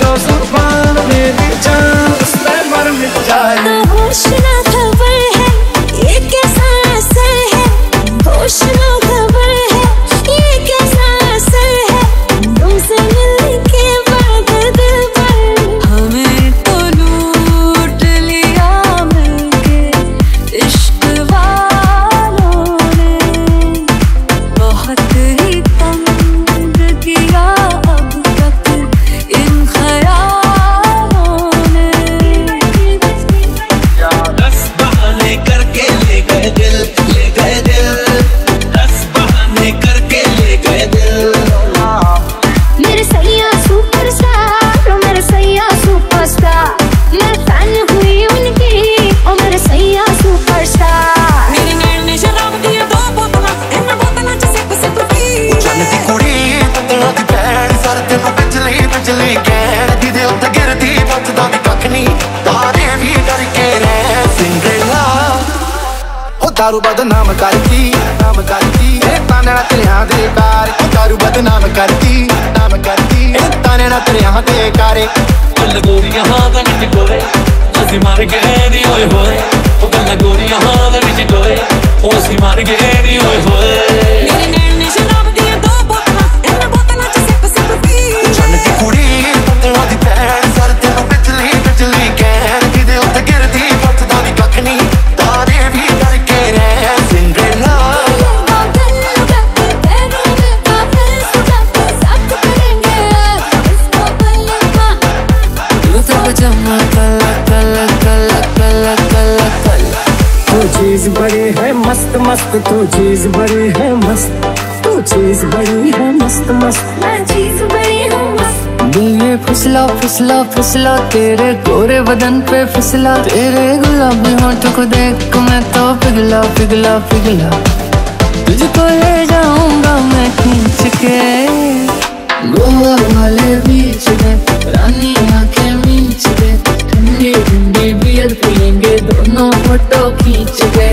जो सुपान में भी जान ਦਾਰੂ ਬਦਨਾਮ ਕਰਤੀ ਨਾਮ ਕਰਤੀ ਇਹ ਤਾਨੇ ਨਾਲ ਤੇਰਿਆਂ ਦੇ ਕਾਰ ਦਾਰੂ ਬਦਨਾਮ ਕਰਤੀ ਨਾਮ ਕਰਤੀ ਇਹ ਤਾਨੇ ਨਾਲ ਤੇਰਿਆਂ ਦੇ ਕਾਰ ਚੱਲ ਗੋਰੀਆਂ ਹਾਂ ਦਾ ਨਿੱਟ ਅਸੀਂ ਮਰ ਗਏ ਦੀ ਓਏ ਹੋਏ मस्त तू चीज़ बड़ी है मस्त तू चीज़ बड़ी है मस्त मस्त। मैं चीज़ बड़ी हूँ ये फिसला फिसला फिसला तेरे गोरे बदन पे फिसला। तेरे गुलाबी होठों को देख मैं तो पिघला पिघला पिघला। तुझको ले जाऊँगा मैं खींच के। गोवा वाले बीच में रानी आँखें मीच के ठंडी ठंडी बियर पियेंगे दोनों फ़ोटो खींच के